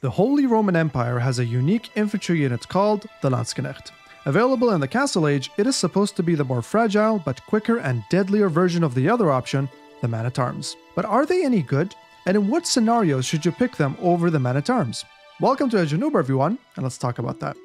The Holy Roman Empire has a unique infantry unit called the Landsknecht. Available in the Castle Age, it is supposed to be the more fragile but quicker and deadlier version of the other option, the Man at Arms. But are they any good? And in what scenarios should you pick them over the Man at Arms? Welcome to Edge everyone, and let's talk about that.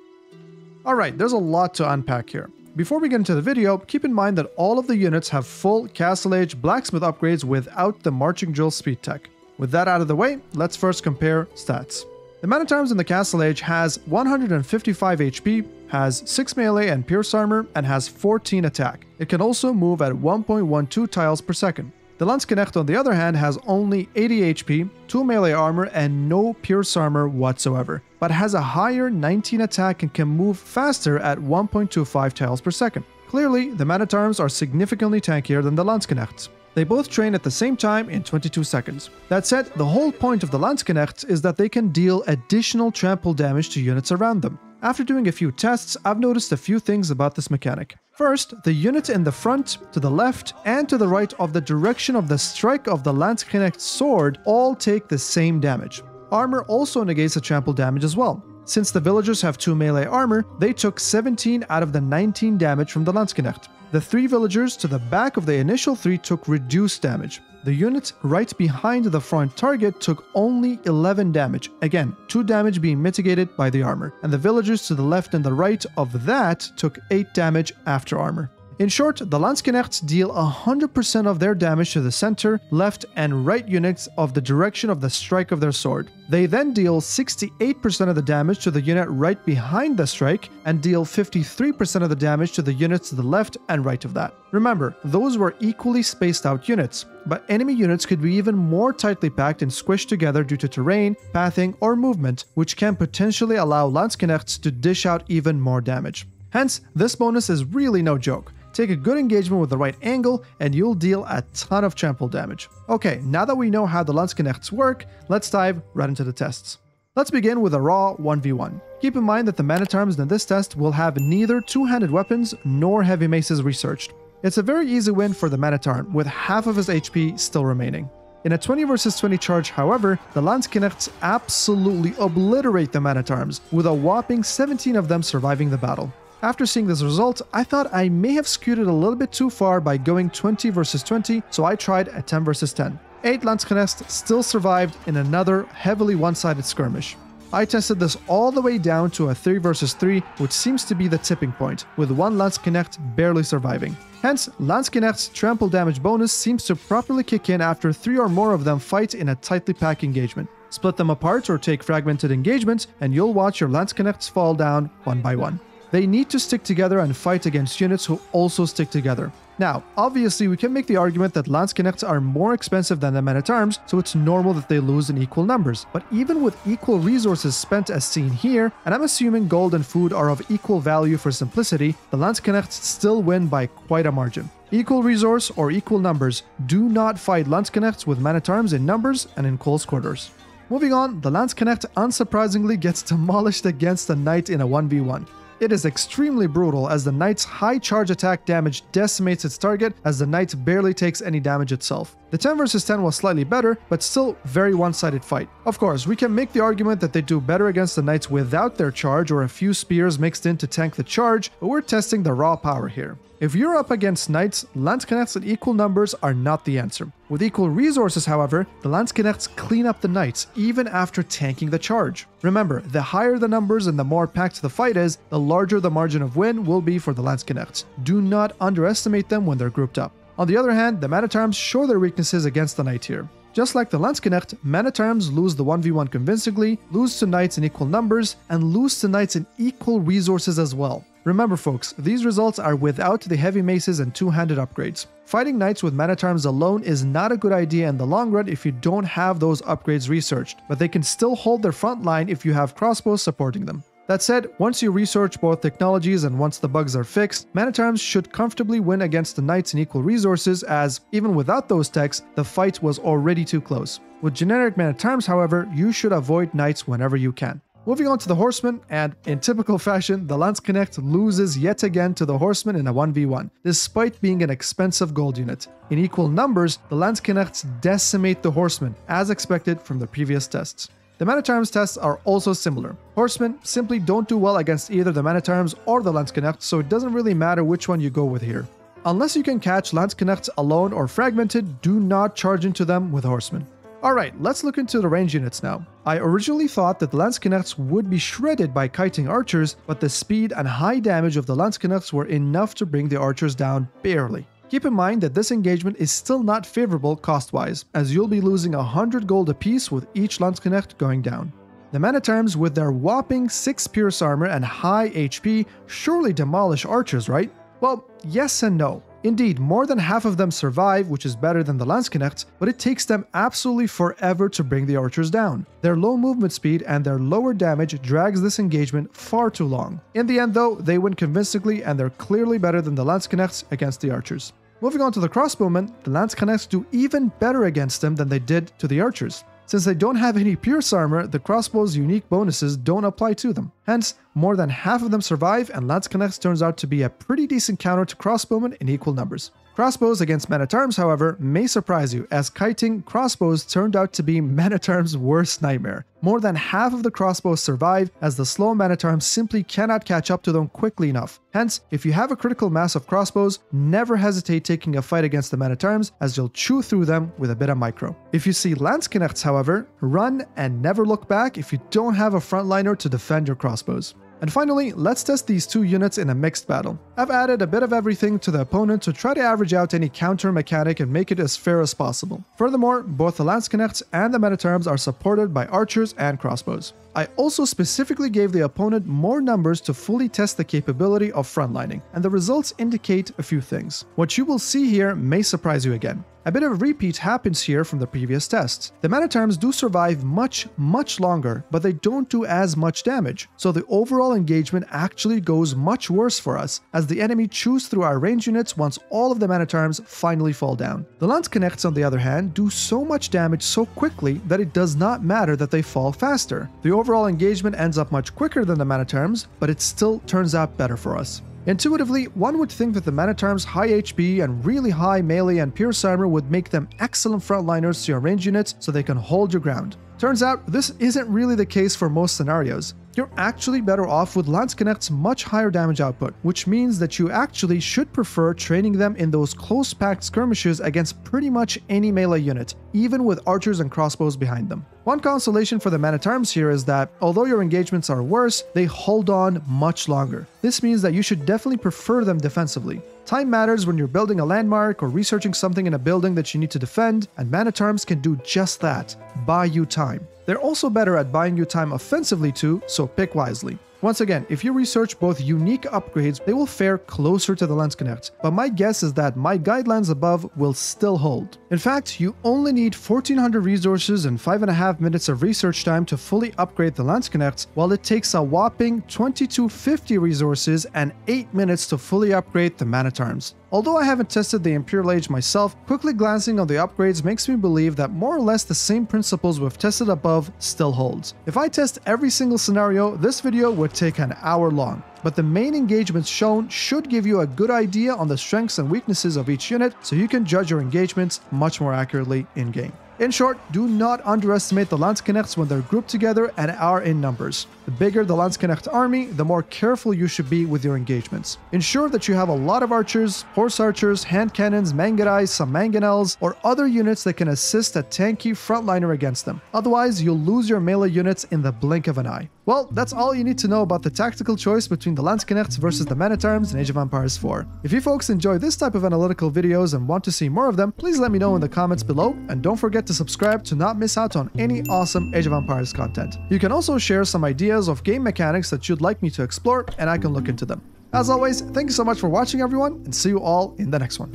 Alright, there's a lot to unpack here. Before we get into the video, keep in mind that all of the units have full Castle Age blacksmith upgrades without the marching drill speed tech. With that out of the way, let's first compare stats. The Man at Arms in the Castle Age has 155 HP, has 6 melee and pierce armor, and has 14 attack. It can also move at 1.12 tiles per second. The Landsknecht on the other hand has only 80 HP, 2 melee armor, and no pierce armor whatsoever but has a higher 19 attack and can move faster at 1.25 tiles per second. Clearly, the Man-at-Arms are significantly tankier than the Landsknechts. They both train at the same time in 22 seconds. That said, the whole point of the Landsknechts is that they can deal additional trample damage to units around them. After doing a few tests, I've noticed a few things about this mechanic. First, the units in the front, to the left, and to the right of the direction of the strike of the Landsknecht's sword all take the same damage. Armor also negates the trample damage as well. Since the villagers have 2 melee armor, they took 17 out of the 19 damage from the Landsknecht. The 3 villagers to the back of the initial 3 took reduced damage. The unit right behind the front target took only 11 damage, again, 2 damage being mitigated by the armor, and the villagers to the left and the right of that took 8 damage after armor. In short, the Landsknechts deal 100% of their damage to the center, left, and right units of the direction of the strike of their sword. They then deal 68% of the damage to the unit right behind the strike, and deal 53% of the damage to the units to the left and right of that. Remember, those were equally spaced out units, but enemy units could be even more tightly packed and squished together due to terrain, pathing, or movement, which can potentially allow Landsknechts to dish out even more damage. Hence, this bonus is really no joke. Take a good engagement with the right angle, and you'll deal a ton of trample damage. Okay, now that we know how the Landsknechts work, let's dive right into the tests. Let's begin with a raw 1v1. Keep in mind that the man-at-arms in this test will have neither two-handed weapons nor heavy maces researched. It's a very easy win for the man-at-arm, with half of his HP still remaining. In a 20 vs 20 charge, however, the Landsknechts absolutely obliterate the man-at-arms, with a whopping 17 of them surviving the battle. After seeing this result, I thought I may have skewed it a little bit too far by going 20 versus 20, so I tried a 10 versus 10. 8 Landsknechts still survived in another heavily one-sided skirmish. I tested this all the way down to a 3 versus 3, which seems to be the tipping point, with one Landsknecht barely surviving. Hence, Landsknecht's trample damage bonus seems to properly kick in after 3 or more of them fight in a tightly packed engagement. Split them apart or take fragmented engagements, and you'll watch your Landsknechts fall down one by one. They need to stick together and fight against units who also stick together. Now, obviously, we can make the argument that Lance Landsknechts are more expensive than the men-at-arms, so it's normal that they lose in equal numbers. But even with equal resources spent as seen here, and I'm assuming gold and food are of equal value for simplicity, the Lance Landsknechts still win by quite a margin. Equal resource or equal numbers, do not fight Lance Landsknechts with men-at-arms in numbers and in close quarters. Moving on, the Landsknecht unsurprisingly gets demolished against a knight in a 1v1. It is extremely brutal as the knight's high charge attack damage decimates its target as the knight barely takes any damage itself. The 10 vs 10 was slightly better, but still very one-sided fight. Of course, we can make the argument that they do better against the knights without their charge or a few spears mixed in to tank the charge, but we're testing the raw power here. If you're up against knights, Landsknechts in equal numbers are not the answer. With equal resources, however, the Landsknechts clean up the knights even after tanking the charge. Remember, the higher the numbers and the more packed the fight is, the larger the margin of win will be for the Landsknechts. Do not underestimate them when they're grouped up. On the other hand, the Man-at-Arms show their weaknesses against the knight here. Just like the Landsknecht, Man-at-Arms lose the 1v1 convincingly, lose to knights in equal numbers, and lose to knights in equal resources as well. Remember folks, these results are without the heavy maces and two-handed upgrades. Fighting knights with man-at-arms alone is not a good idea in the long run if you don't have those upgrades researched, but they can still hold their front line if you have crossbows supporting them. That said, once you research both technologies and once the bugs are fixed, man-at-arms should comfortably win against the knights in equal resources as, even without those techs, the fight was already too close. With generic man-at-arms however, you should avoid knights whenever you can. Moving on to the Horsemen, and in typical fashion, the Landsknecht loses yet again to the Horsemen in a 1v1, despite being an expensive gold unit. In equal numbers, the Landsknechts decimate the Horsemen, as expected from the previous tests. The Man at Arms tests are also similar. Horsemen simply don't do well against either the Man at Arms or the Landsknecht, so it doesn't really matter which one you go with here. Unless you can catch Landsknechts alone or fragmented, do not charge into them with Horsemen. Alright, let's look into the range units now. I originally thought that the Landsknechts would be shredded by kiting archers, but the speed and high damage of the Landsknechts were enough to bring the archers down barely. Keep in mind that this engagement is still not favorable cost-wise, as you'll be losing 100 gold apiece with each Landsknecht going down. The Man at Arms with their whopping 6 pierce armor and high HP surely demolish archers, right? Well, yes and no. Indeed, more than half of them survive, which is better than the Landsknechts, but it takes them absolutely forever to bring the archers down. Their low movement speed and their lower damage drags this engagement far too long. In the end though, they win convincingly and they're clearly better than the Landsknechts against the archers. Moving on to the crossbowmen, the Landsknechts do even better against them than they did to the archers. Since they don't have any pierce armor, the crossbow's unique bonuses don't apply to them. Hence, more than half of them survive, and Landsknechts turns out to be a pretty decent counter to crossbowmen in equal numbers. Crossbows against men at arms, however, may surprise you, as kiting crossbows turned out to be men at arms' worst nightmare. More than half of the crossbows survive, as the slow men at arms simply cannot catch up to them quickly enough. Hence, if you have a critical mass of crossbows, never hesitate taking a fight against the men at arms, as you'll chew through them with a bit of micro. If you see lance Landsknechts, however, run and never look back if you don't have a frontliner to defend your crossbows. And finally, let's test these two units in a mixed battle. I've added a bit of everything to the opponent to try to average out any counter mechanic and make it as fair as possible. Furthermore, both the Landsknechts and the Men are supported by archers and crossbows. I also specifically gave the opponent more numbers to fully test the capability of frontlining, and the results indicate a few things. What you will see here may surprise you again. A bit of a repeat happens here from the previous tests. The at do survive much, much longer, but they don't do as much damage, so the overall engagement actually goes much worse for us, as the enemy chews through our range units once all of the at finally fall down. The Landsknechts, on the other hand, do so much damage so quickly that it does not matter that they fall faster. The overall engagement ends up much quicker than the men at arms, but it still turns out better for us. Intuitively, one would think that the Men at Arms' high HP and really high melee and pierce armor would make them excellent frontliners to your range units so they can hold your ground. Turns out, this isn't really the case for most scenarios. You're actually better off with Landsknecht's much higher damage output, which means that you actually should prefer training them in those close packed skirmishes against pretty much any melee unit, even with archers and crossbows behind them. One consolation for the men at arms here is that, although your engagements are worse, they hold on much longer. This means that you should definitely prefer them defensively. Time matters when you're building a landmark or researching something in a building that you need to defend, and Man at Arms can do just that buy you time. They're also better at buying you time offensively too, so pick wisely. Once again, if you research both unique upgrades, they will fare closer to the Landsknecht, but my guess is that my guidelines above will still hold. In fact, you only need 1400 resources and 5.5 minutes of research time to fully upgrade the Landsknecht, while it takes a whopping 2250 resources and 8 minutes to fully upgrade the Man at Arms. Although I haven't tested the Imperial Age myself, quickly glancing on the upgrades makes me believe that more or less the same principles we've tested above still holds. If I test every single scenario, this video would take an hour long but the main engagements shown should give you a good idea on the strengths and weaknesses of each unit so you can judge your engagements much more accurately in-game. In short, do not underestimate the Landsknechts when they're grouped together and are in numbers. The bigger the Landsknecht army, the more careful you should be with your engagements. Ensure that you have a lot of archers, horse archers, hand cannons, Mangudais, some mangonels, or other units that can assist a tanky frontliner against them. Otherwise, you'll lose your melee units in the blink of an eye. Well, that's all you need to know about the tactical choice between the Landsknechts versus the Men-at-Arms in Age of Empires 4. If you folks enjoy this type of analytical videos and want to see more of them, please let me know in the comments below, and don't forget to subscribe to not miss out on any awesome Age of Empires content. You can also share some ideas of game mechanics that you'd like me to explore, and I can look into them. As always, thank you so much for watching everyone, and see you all in the next one.